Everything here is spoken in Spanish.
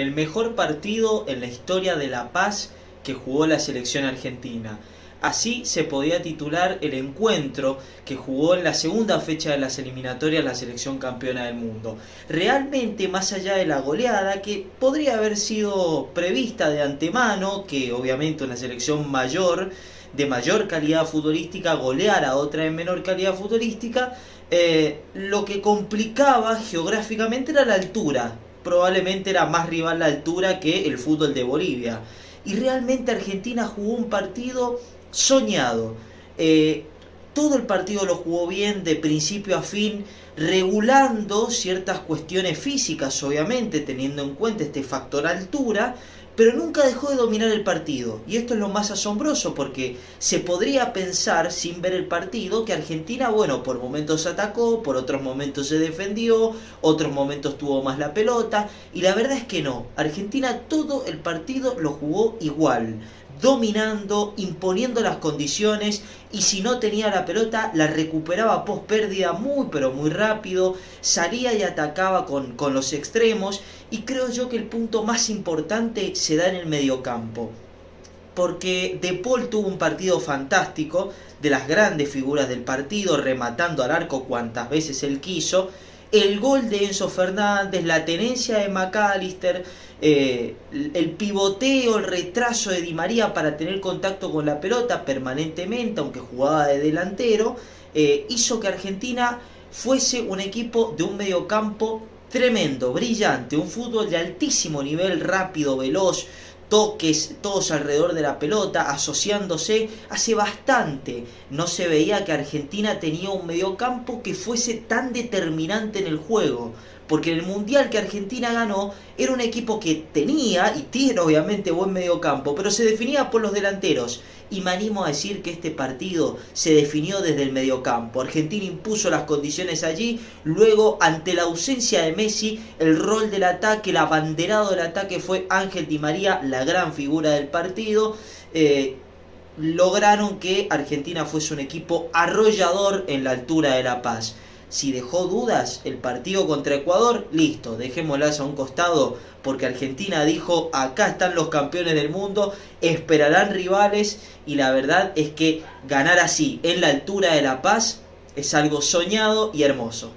el mejor partido en la historia de La Paz que jugó la selección argentina. Así se podía titular el encuentro que jugó en la segunda fecha de las eliminatorias la selección campeona del mundo. Realmente, más allá de la goleada, que podría haber sido prevista de antemano, que obviamente una selección mayor, de mayor calidad futbolística, goleara a otra de menor calidad futbolística, eh, lo que complicaba geográficamente era la altura. Probablemente era más rival la altura que el fútbol de Bolivia. Y realmente Argentina jugó un partido soñado. Eh, todo el partido lo jugó bien de principio a fin, regulando ciertas cuestiones físicas, obviamente, teniendo en cuenta este factor altura, pero nunca dejó de dominar el partido. Y esto es lo más asombroso porque se podría pensar, sin ver el partido, que Argentina, bueno, por momentos atacó, por otros momentos se defendió, otros momentos tuvo más la pelota, y la verdad es que no. Argentina todo el partido lo jugó igual dominando, imponiendo las condiciones y si no tenía la pelota la recuperaba post pérdida muy pero muy rápido, salía y atacaba con, con los extremos y creo yo que el punto más importante se da en el mediocampo. Porque De Paul tuvo un partido fantástico, de las grandes figuras del partido, rematando al arco cuantas veces él quiso. El gol de Enzo Fernández, la tenencia de McAllister, eh, el pivoteo, el retraso de Di María para tener contacto con la pelota permanentemente, aunque jugaba de delantero, eh, hizo que Argentina fuese un equipo de un mediocampo tremendo, brillante, un fútbol de altísimo nivel, rápido, veloz, toques todos alrededor de la pelota, asociándose. Hace bastante no se veía que Argentina tenía un mediocampo que fuese tan determinante en el juego porque en el Mundial que Argentina ganó era un equipo que tenía y tiene obviamente buen mediocampo, pero se definía por los delanteros. Y me animo a decir que este partido se definió desde el mediocampo. Argentina impuso las condiciones allí, luego ante la ausencia de Messi, el rol del ataque, el abanderado del ataque fue Ángel Di María, la gran figura del partido. Eh, lograron que Argentina fuese un equipo arrollador en la altura de La Paz. Si dejó dudas el partido contra Ecuador, listo, dejémoslas a un costado porque Argentina dijo, acá están los campeones del mundo, esperarán rivales y la verdad es que ganar así en la altura de La Paz es algo soñado y hermoso.